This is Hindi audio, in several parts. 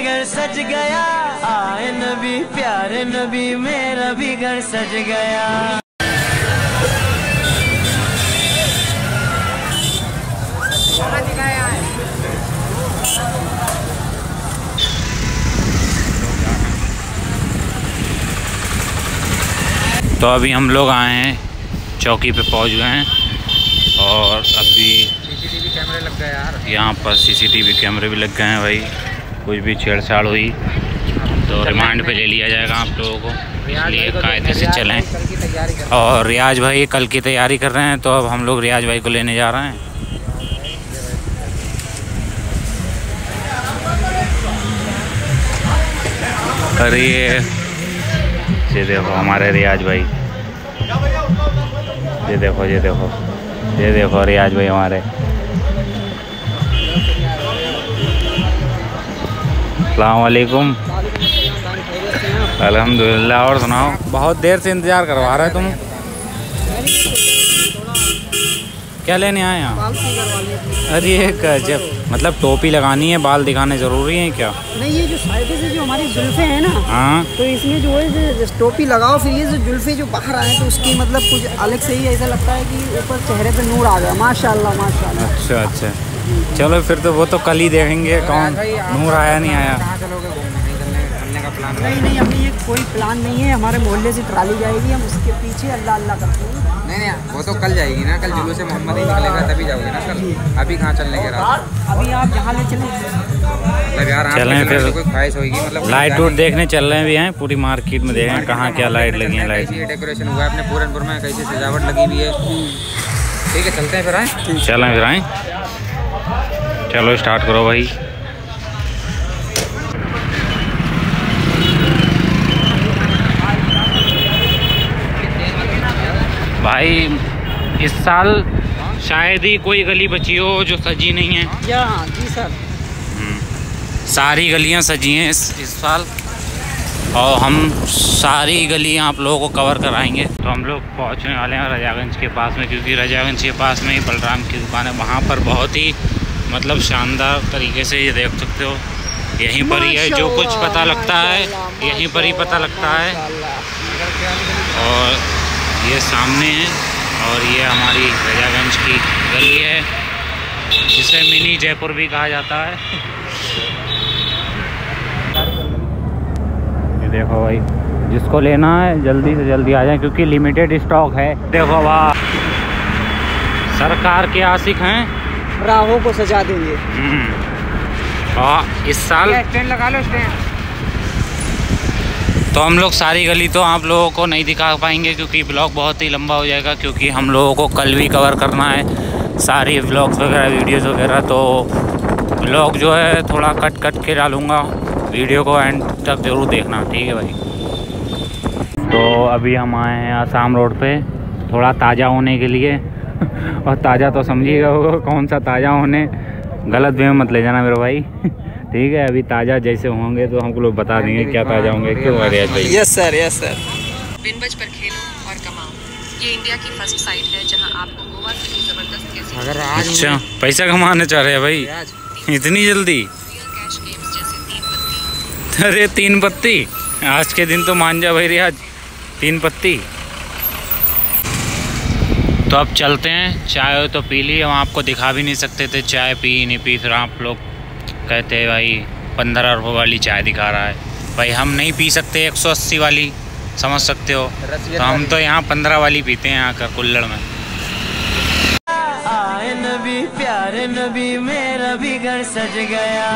घर सज गया। आए नबी प्यारे नबी मेरा भी घर सज गया। तो अभी हम लोग आए हैं चौकी पे पहुँच गए हैं। और अभी सीसीटीवी कैमरे लग गए यार। यहाँ पर सीसीटीवी कैमरे भी लग गए हैं भाई। कुछ भी छेड़छाड़ हुई तो रिमांड पे ले लिया जाएगा आप लोगों को। इसलिए कायदे से चलें। और रियाज भाई कल की तैयारी कर रहे हैं तो अब हम लोग रियाज भाई को लेने जा रहे हैं। अरे ये ये देखो हमारे रियाज भाई। ये देखो ये देखो ये देखो रियाज भाई हमारे। अलकुम अल्हम्दुलिल्लाह और सुनाओ बहुत देर से इंतज़ार करवा रहे तुम। क्या लेने आए यहाँ अरे ये गजब। मतलब टोपी लगानी है बाल दिखाने ज़रूरी है क्या? नहीं ये जो साइडे से जो हमारी जुल्फे हैं ना हाँ। तो इसमें जो है टोपी लगाओ फिर ये जो जुल्फे जो बाहर आए तो उसकी मतलब कुछ अलग से ही ऐसा लगता है कि ऊपर चेहरे पे नूर आ गया। माशाल्लाह माशाल्लाह। अच्छा अच्छा। चलो फिर तो वो तो कल ही देखेंगे कौन नूर आया नहीं आया। नहीं नहीं अभी ये कोई प्लान नहीं है। हमारे मोहल्ले से ट्राली जाएगी हम उसके पीछे अल्लाह अल्लाह करते हैं। नहीं नहीं वो तो कल जाएगी ना। कल जुलूस से मोहम्मद ही निकलेगा तभी जाओगे ना कल। अभी कहाँ चलने के रात अभी आप जहाँ ले चले। मतलब यार चलें फिर। कोई ख्वाहिश होगी मतलब लाइट उट देखने चल रहे भी हैं पूरी मार्केट में देख रहे हैं कहाँ क्या लाइट लगी है लाइट डेकोरेशन हुआ है अपने पूरनपुर में कैसी सजावट लगी हुई है। ठीक है चलते हैं फिर आए? चलें फिर आए। चलो स्टार्ट करो भाई। भाई इस साल शायद ही कोई गली बची हो जो सजी नहीं है। या हाँ जी सर। सारी गलियाँ सजी हैं इस इस साल। और हम सारी गली आप लोगों को कवर कराएँगे। तो हम लोग पहुँचने वाले हैं रजागंज के पास में क्योंकि रजागंज के पास में ही बलराम की दुकान है। वहाँ पर बहुत ही मतलब शानदार तरीके से ये देख सकते हो। यहीं पर ही है जो कुछ पता लगता है यहीं पर ही पता लगता है। और ये सामने है और ये हमारी रजागंज की गली है जिसे मिनी जयपुर भी कहा जाता है। ये देखो भाई जिसको लेना है जल्दी से जल्दी आ जाए क्योंकि लिमिटेड स्टॉक है। देखो वाह सरकार के आशिक हैं। राहों को सजा देंगे। हम्म। और इस साल स्टैंड लगा लो स्टैंड तो हम लोग सारी गली तो आप लोगों को नहीं दिखा पाएँगे क्योंकि ब्लॉग बहुत ही लंबा हो जाएगा क्योंकि हम लोगों को कल भी कवर करना है सारी ब्लॉग्स वगैरह वीडियोस वगैरह तो ब्लॉग जो है थोड़ा कट कट के डालूँगा वीडियो को एंड तक ज़रूर देखना ठीक है भाई? तो अभी हम आए हैं आसाम रोड पे थोड़ा ताज़ा होने के लिए। और ताज़ा तो समझिएगा होगा कौन सा ताज़ा होने। गलत वे मत ले जाना मेरे भाई। ठीक है अभी ताज़ा जैसे होंगे तो हमको लोग बता देंगे क्या ताज़ा होंगे। क्यों रियाज भाई? Yes sir yes sir Winbuzz पर खेलो और कमाओ ये इंडिया की फ़र्स्ट साइट है जहाँ आपको गोवा से भी ज़बरदस्त अगर आज अच्छा पैसा कमाने चाह रहे हैं भाई। इतनी जल्दी? रियल कैश गेम्स जैसे तीन पत्ती। अरे तीन पत्ती? आज के दिन तो मान जा भाई रियाज तीन पत्ती। तो अब चलते हैं। चाय तो पी ली हम आपको दिखा भी नहीं सकते थे। चाय पी नहीं पी फिर आप लोग कहते हैं भाई पंद्रह रुपये वाली चाय दिखा रहा है। भाई हम नहीं पी सकते एक सौ अस्सी वाली समझ सकते हो? तो हम तो यहाँ पंद्रह वाली पीते हैं आकर कुल्लड़ में। आए नबी प्यारे नबी मेरा भी घर सज गया।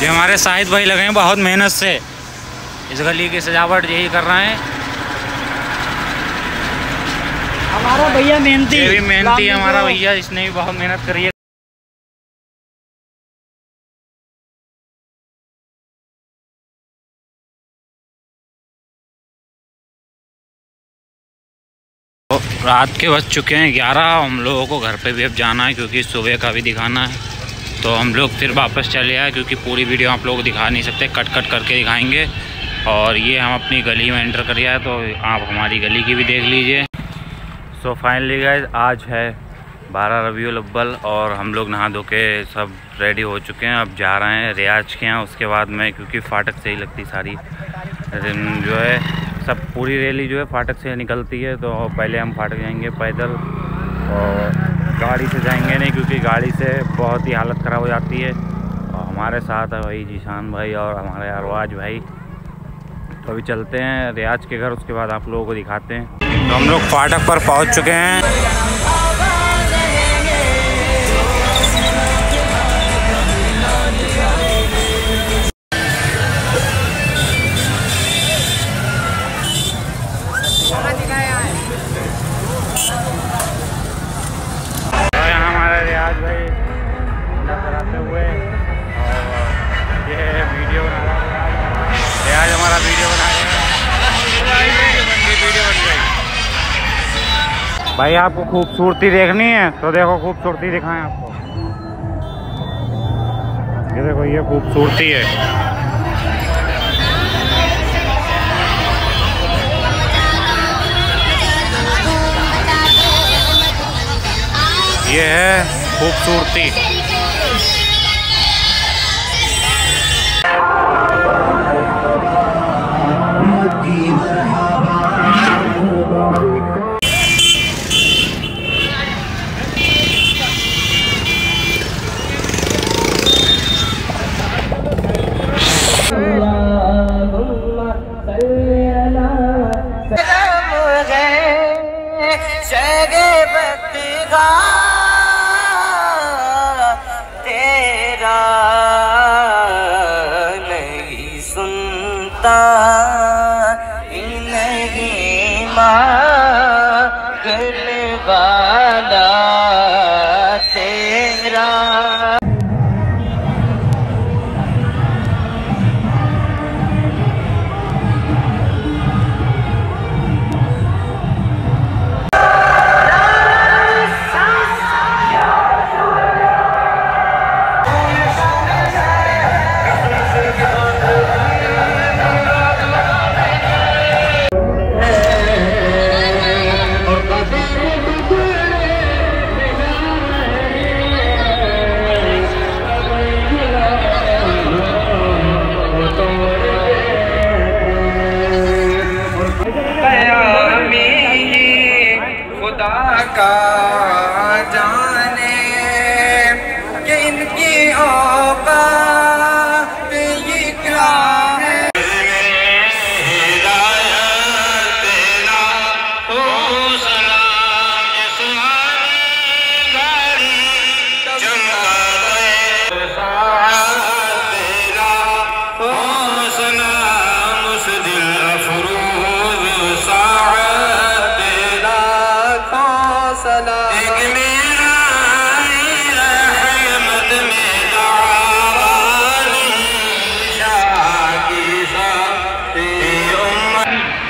ये हमारे शाहिद भाई लगे हैं बहुत मेहनत से। इस गली की सजावट यही कर रहे हैं। हमारा भैया मेहनती। ये भी मेहनती है हमारा भैया इसने भी बहुत मेहनत करी है। रात के बज चुके हैं ग्यारह हम लोगों को घर पे भी अब जाना है क्योंकि सुबह का भी दिखाना है। तो हम लोग फिर वापस चले आए क्योंकि पूरी वीडियो आप लोग दिखा नहीं सकते कट कट करके दिखाएँगे। और ये हम अपनी गली में एंटर कर आए तो आप हमारी गली की भी देख लीजिए। सो फाइनली गाइज़ आज है बारह रबी अव्वल और हम लोग नहा धो के सब रेडी हो चुके हैं। अब जा रहे हैं रियाज के यहाँ, उसके बाद में, क्योंकि फाटक से ही लगती सारी जो है, सब पूरी रैली जो है फाटक से निकलती है तो पहले हम फाटक जाएँगे पैदल और गाड़ी से जाएँगे नहीं क्योंकि गाड़ी से बहुत ही हालत ख़राब हो जाती है। और हमारे साथ है भाई जीशान भाई और हमारे अरवाज भाई। तो अभी चलते हैं रियाज के घर, उसके बाद आप लोगों को दिखाते हैं। तो हम लोग फाटक पर पहुँच चुके हैं। भाई, आपको खूबसूरती देखनी है तो देखो खूबसूरती दिखाएँ आपको। ये देखो, ये खूबसूरती है। ये है खूबसूरती। तेरा नहीं सुनता नहीं मांगने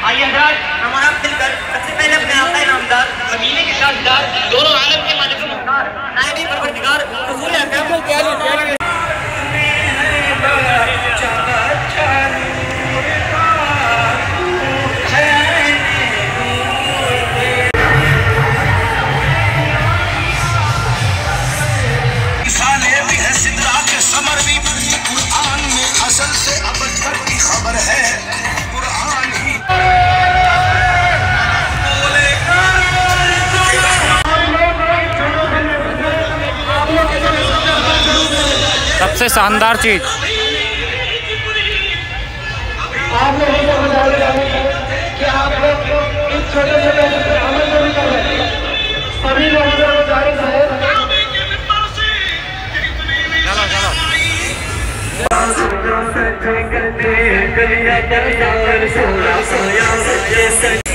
आइए हजरात हमारा मिलकर सबसे पहले अपने आका नामदार। कमीने के शानदार दोनों आलम के मालिक मुख्तार नायबी परवरदिगार रसूल अकरम को क्या के समर भी। शानदार चीज़। आप लोग इस छोटे सभी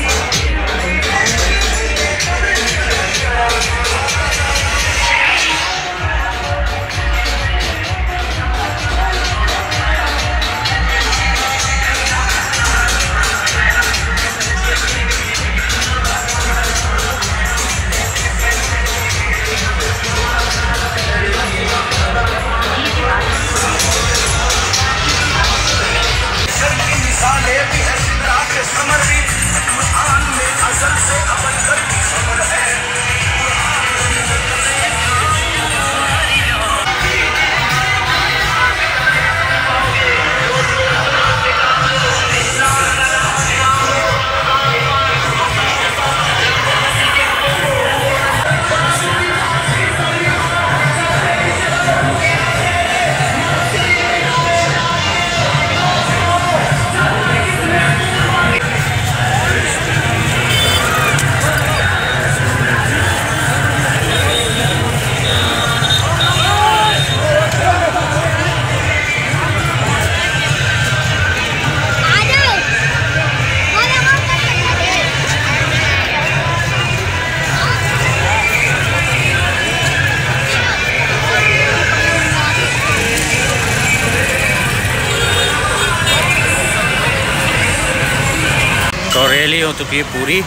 चुकी है पूरी।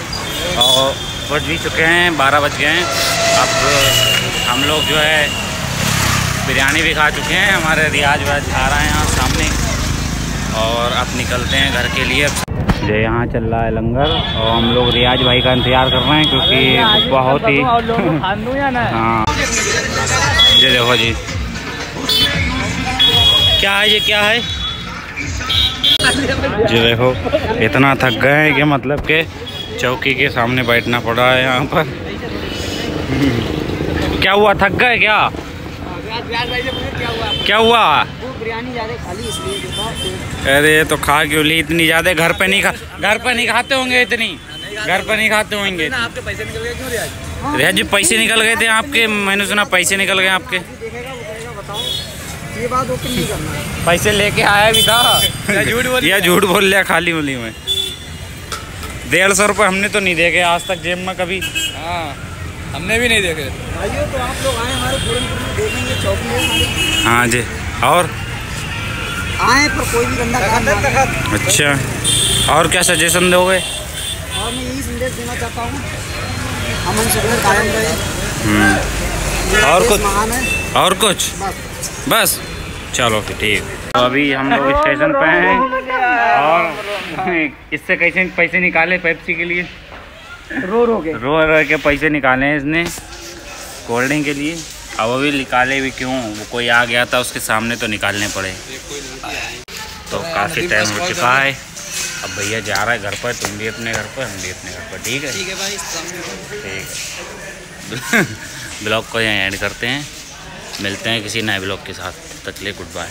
और बज भी चुके हैं बारह बज गए हैं। अब हम लोग जो है बिरयानी भी खा चुके हैं। हमारे रियाज वाज आ रहे हैं यहाँ सामने। और अब निकलते हैं घर के लिए। जो यहाँ चल रहा है लंगर। और हम लोग रियाज भाई का इंतज़ार कर रहे हैं क्योंकि बहुत ही हाँ। ये देखो जी। क्या है ये क्या है? जी देखो इतना थक गए हैं कि मतलब कि चौकी के सामने बैठना पड़ा है यहाँ पर। क्या हुआ थक गए क्या? क्या हुआ? अरे ये तो खा क्यों ली? इतनी ज़्यादा घर पे नहीं खा घर पे नहीं खाते होंगे इतनी। घर पे नहीं खाते होंगे। आपके पैसे निकल गए क्यों रियाज रिया जी पैसे निकल गए थे आपके। मैंने सुना पैसे निकल गए आपके। ये बात ओपन नहीं करना पैसे लेके आया भी था। झूठ बोल या झूठ बोल लिया खाली उली में। डेढ़ सौ रुपये हमने तो नहीं देखे आज तक जेब में कभी। हाँ हमने भी नहीं देखे। भाइयों तो आप लोग आए हमारे पूरनपुर में देखेंगे चौकी है हाँ जी और? आए पर कोई भी गंदा काम ना करें। अच्छा और क्या सजेशन दोगे? और मैं यही संदेश देना चाहता हूँ अमन सुखर कायम रहे हम्म, मेरा और कुछ? और कुछ? बस। बस। चलो फिर ठीक। तो अभी हम लोग स्टेशन पे हैं और इससे कैसे पैसे निकाले पेप्सी के लिए? रो रो के रो रो के पैसे निकाले हैं इसने कोल्ड ड्रिंक के लिए। अब अभी निकाले भी क्यों? वो कोई आ गया था उसके सामने तो निकालने पड़े। तो काफ़ी टाइम हो चुका है। अब भैया जा रहा है घर पर तुम भी अपने घर पर हम भी अपने घर पर ठीक है? ठीक है भाई ठीक। है। ब्लॉग को यहाँ एंड करते हैं। मिलते हैं किसी नए ब्लॉग के साथ। तक लिए गुड बाय